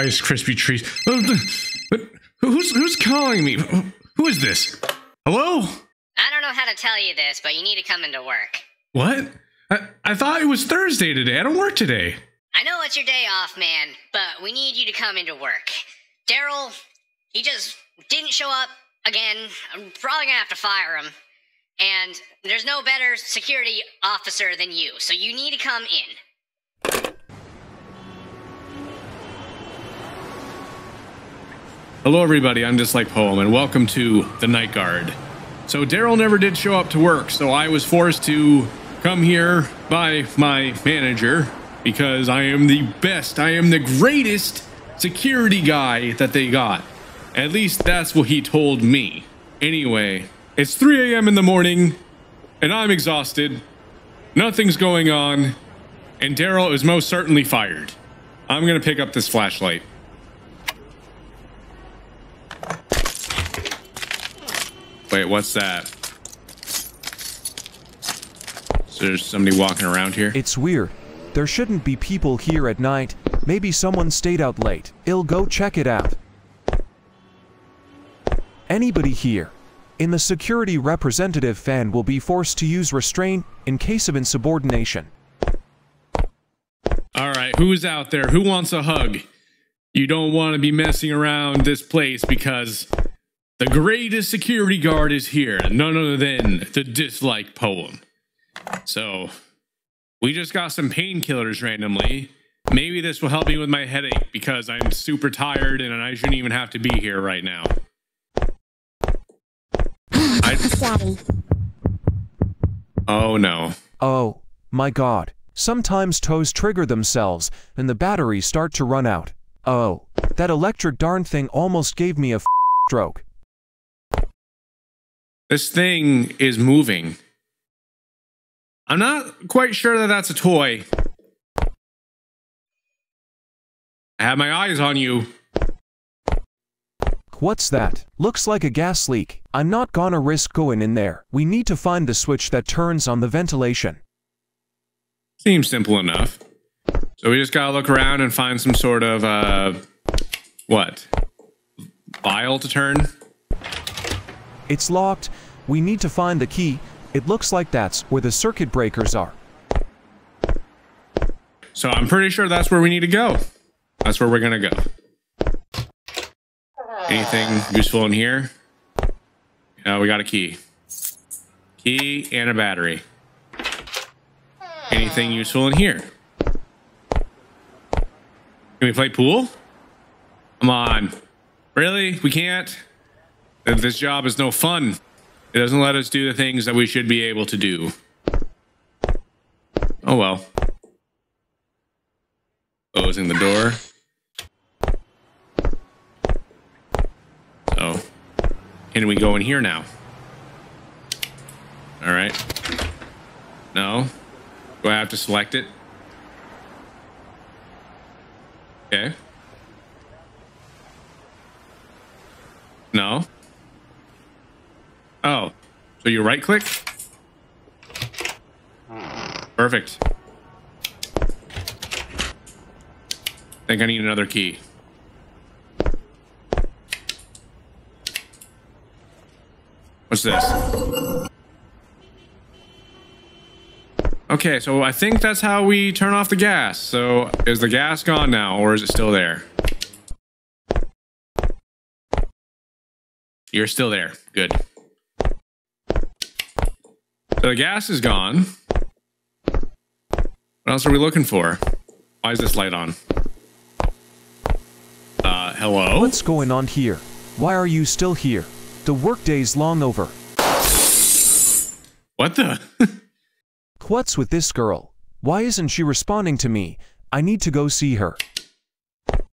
Rice Krispie treats. Oh, but who's who's calling me? Who is this? Hello? I don't know how to tell you this, but you need to come into work. What? I, I thought it was Thursday today. I don't work today. I know it's your day off, man, but we need you to come into work. Daryl, he just didn't show up again. I'm probably gonna have to fire him. And there's no better security officer than you, so you need to come in. Hello, everybody. I'm DislikedPoem, and welcome to the Night Guard. So, Daryl never did show up to work, so I was forced to come here by my manager because I am the best, I am the greatest security guy that they got. At least that's what he told me. Anyway, it's 3 a.m. in the morning, and I'm exhausted. Nothing's going on, and Daryl is most certainly fired. I'm gonna pick up this flashlight. Wait, what's that? So there's somebody walking around here? It's weird. There shouldn't be people here at night. Maybe someone stayed out late. I'll go check it out. Anybody here? In the security representative fan will be forced to use restraint in case of insubordination. All right, who's out there? Who wants a hug? You don't want to be messing around this place because the greatest security guard is here, none other than the DislikedPoem. So, we just got some painkillers randomly. Maybe this will help me with my headache because I'm super tired and I shouldn't even have to be here right now. I, Daddy. oh no. Oh, my god. Sometimes toes trigger themselves and the batteries start to run out. Oh, that electric darn thing almost gave me a f- stroke. This thing is moving. I'm not quite sure that that's a toy. I have my eyes on you. What's that? Looks like a gas leak. I'm not gonna risk going in there. We need to find the switch that turns on the ventilation. Seems simple enough. So we just gotta look around and find some sort of, uh, what? Vial to turn? It's locked. We need to find the key. It looks like that's where the circuit breakers are. So I'm pretty sure that's where we need to go. That's where we're gonna go. Anything useful in here? Uh, we got a key. Key and a battery. Anything useful in here? Can we play pool? Come on. Really? We can't? Th- This job is no fun. It doesn't let us do the things that we should be able to do. Oh well. Closing the door. So, can we go in here now? All right. No. Do I have to select it? Okay. No. Oh, so you right click? Perfect. Think I need another key. What's this? Okay, so I think that's how we turn off the gas. So is the gas gone now or is it still there? You're still there. Good. The gas is gone. What else are we looking for? Why is this light on? Uh, hello? What's going on here? Why are you still here? The workday's long over. What the? What's with this girl? Why isn't she responding to me? I need to go see her.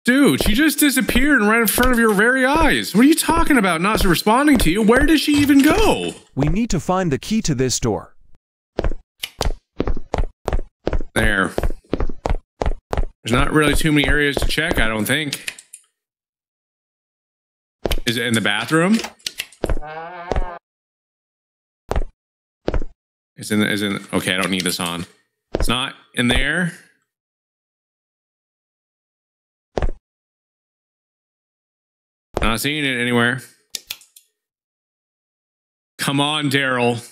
Dude, she just disappeared and right in front of your very eyes. What are you talking about not responding to you? Where did she even go? We need to find the key to this door. There. There's not really too many areas to check, I don't think. Is it in the bathroom? Is in is in okay, I don't need this on. It's not in there. Not seeing it anywhere. Come on, Daryl.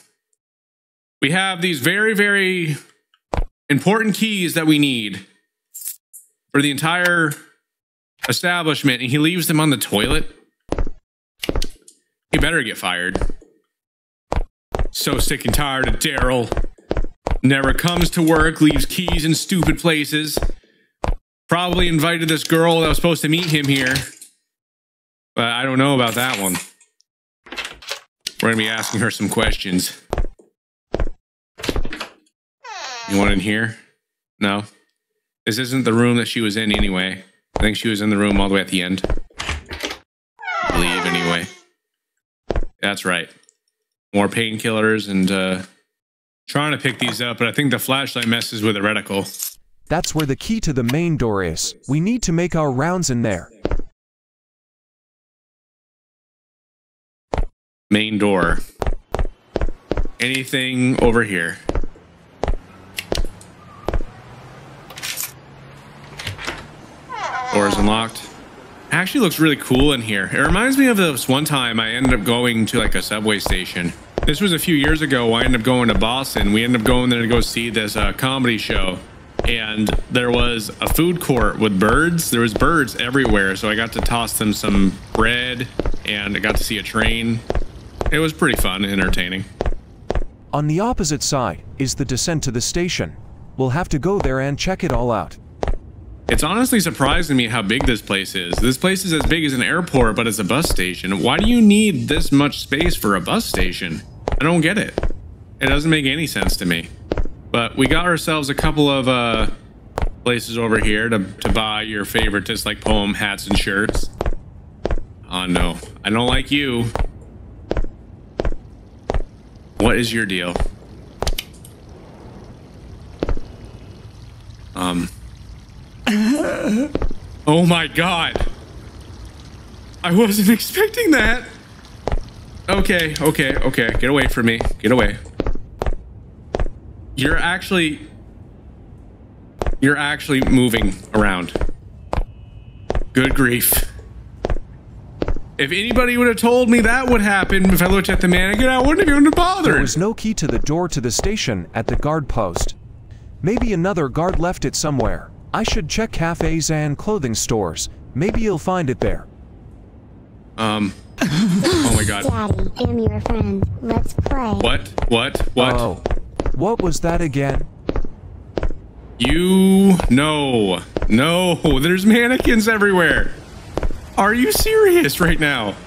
We have these very, very important keys that we need for the entire establishment, and he leaves them on the toilet. He better get fired. So sick and tired of Daryl. Never comes to work, leaves keys in stupid places. Probably invited this girl that was supposed to meet him here. But I don't know about that one. We're going to be asking her some questions. You want in here? No. This isn't the room that she was in anyway. I think she was in the room all the way at the end. Leave anyway. That's right. More painkillers and uh trying to pick these up, but I think the flashlight messes with the reticle. That's where the key to the main door is. We need to make our rounds in there. Main door. Anything over here? Door is unlocked. Actually looks really cool in here. It reminds me of this one time I ended up going to like a subway station. This was a few years ago. I ended up going to Boston. We ended up going there to go see this uh, comedy show. And there was a food court with birds. There was birds everywhere. So I got to toss them some bread and I got to see a train. It was pretty fun and entertaining. On the opposite side is the descent to the station. We'll have to go there and check it all out. It's honestly surprising me how big this place is. This place is as big as an airport, but it's a bus station. Why do you need this much space for a bus station? I don't get it. It doesn't make any sense to me. But we got ourselves a couple of uh, places over here to, to buy your favorite DislikedPoem hats and shirts. Oh no, I don't like you. What is your deal? Um. Oh my god. I wasn't expecting that. Okay, okay, okay. Get away from me. Get away. You're actually... You're actually moving around. Good grief. If anybody would have told me that would happen if I looked at the mannequin, I wouldn't have even bothered. There was no key to the door to the station at the guard post. Maybe another guard left it somewhere. I should check cafes and clothing stores. Maybe you'll find it there. Um. Oh my god. Daddy, I'm your friend. Let's play. What? What? What? Oh. What was that again? You no no. There's mannequins everywhere. Are you serious right now?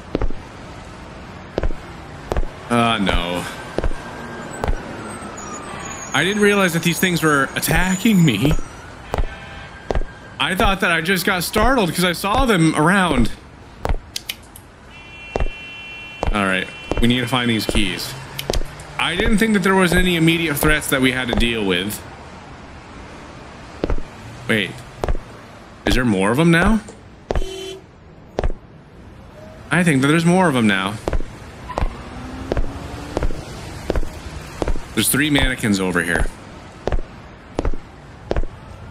Uh no. I didn't realize that these things were attacking me. I thought that I just got startled because I saw them around. All right, we need to find these keys. I didn't think that there was any immediate threats that we had to deal with. Wait. Is there more of them now? I think that there's more of them now. There's three mannequins over here.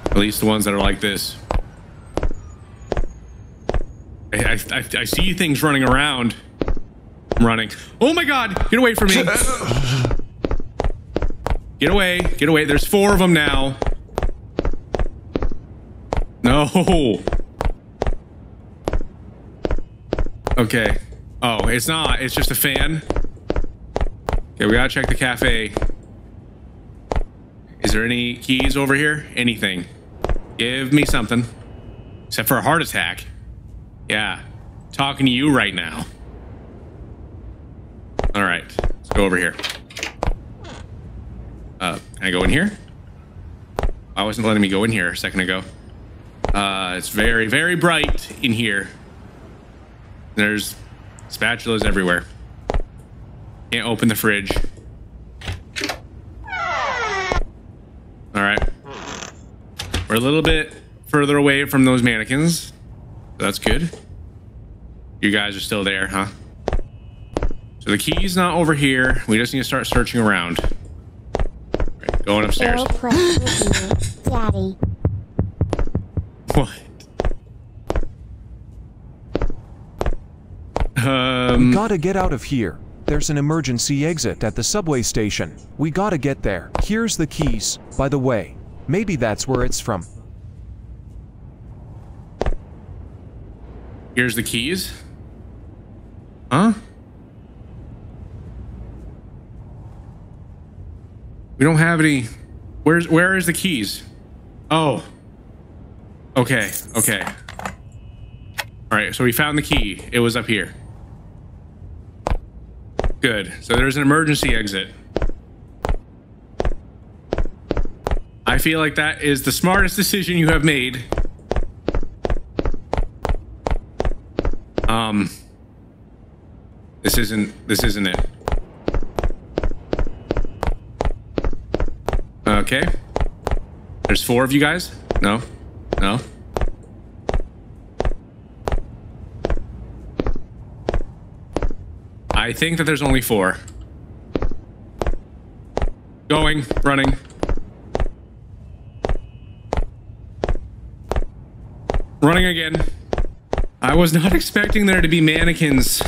At least the ones that are like this. I, I, I, see things running around. I'm running. Oh my god! Get away from me! Get away! Get away! There's four of them now. No. Okay. Oh, it's not. It's just a fan. Okay, we gotta check the cafe. Is there any keys over here? Anything? Give me something. Except for a heart attack. Yeah. Talking to you right now. All right. Let's go over here. Uh, can I go in here? I wasn't letting me go in here a second ago. Uh, it's very, very bright in here. There's spatulas everywhere. Can't open the fridge. All right. We're a little bit further away from those mannequins. That's good. You guys are still there, huh? So the key's not over here. We just need to start searching around. Right, going upstairs. I'll play with you, Daddy. What? Um, Gotta get out of here. There's an emergency exit at the subway station. We gotta get there. Here's the keys, by the way. Maybe that's where it's from. here's the keys. Huh? We don't have any. Where's where is the keys? Oh. Okay. Okay. All right. So we found the key. It was up here. Good. So there's an emergency exit. I feel like that is the smartest decision you have made. Um. This isn't. This isn't it. Okay. There's four of you guys? No? No? I think that there's only four. Going, running. Running again. I was not expecting there to be mannequins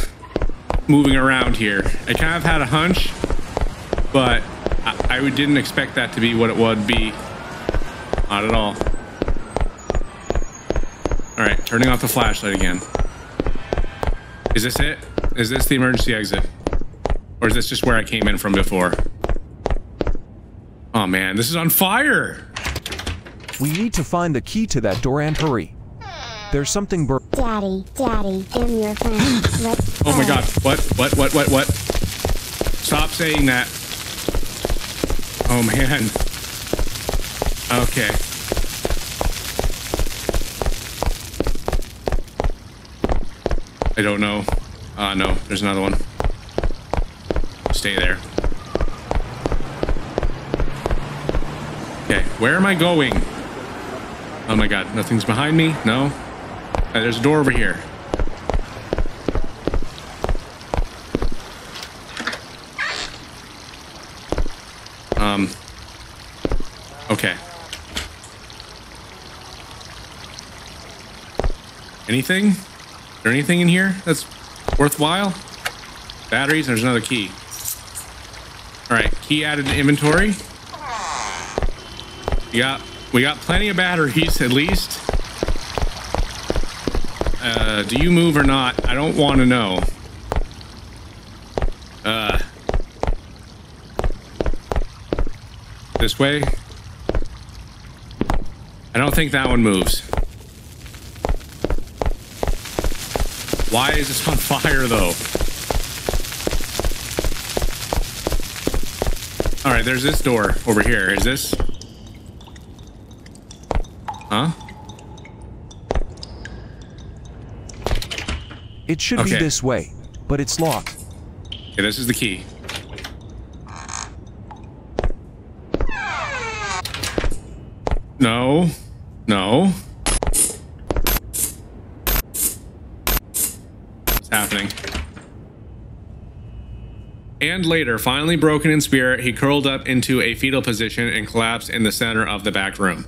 moving around here. I kind of had a hunch, but I, I didn't expect that to be what it would be. Not at all. All right, turning off the flashlight again. Is this it? Is this the emergency exit? Or is this just where I came in from before? Oh man, this is on fire! We need to find the key to that door and hurry. There's something bur- Daddy, Daddy, I'm your friend. Let's play. Oh my god, what, what, what, what, what? Stop saying that. Oh man. Okay. I don't know. Uh, no, there's another one. Stay there. Okay, where am I going? Oh my god, nothing's behind me? No? Uh, there's a door over here. Um. Okay. Anything? Is there anything in here that's worthwhile? Batteries. There's another key. All right, key added to inventory. We got we got plenty of batteries at least. Uh, do you move or not? I don't want to know. Uh. This way? I don't think that one moves. Why is this on fire, though? All right, there's this door over here. Is this? Huh? It should Okay. be this way, but it's locked. Okay, this is the key. No. No. Happening? And later, finally broken in spirit, he curled up into a fetal position and collapsed in the center of the back room.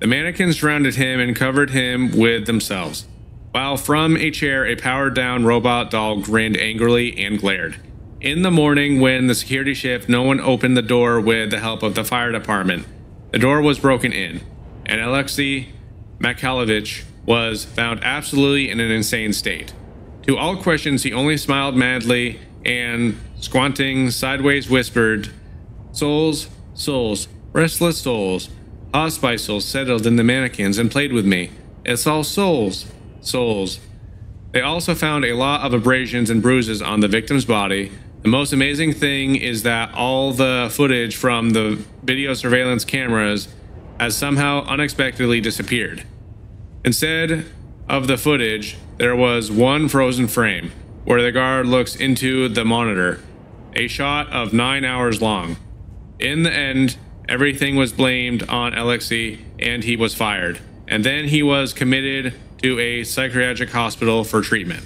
The mannequins surrounded him and covered him with themselves, while from a chair, a powered down robot doll grinned angrily and glared. In the morning, when the security shift, no one opened the door with the help of the fire department. The door was broken in, and Alexei Makalovich was found absolutely in an insane state. To all questions, he only smiled madly and, squanting sideways, whispered, Souls, souls, restless souls. Hospice souls settled in the mannequins and played with me. It's all souls, souls. They also found a lot of abrasions and bruises on the victim's body. The most amazing thing is that all the footage from the video surveillance cameras has somehow unexpectedly disappeared. Instead of the footage, there was one frozen frame where the guard looks into the monitor, a shot of nine hours long. In the end, everything was blamed on Alexei and he was fired. And then he was committed to a psychiatric hospital for treatment.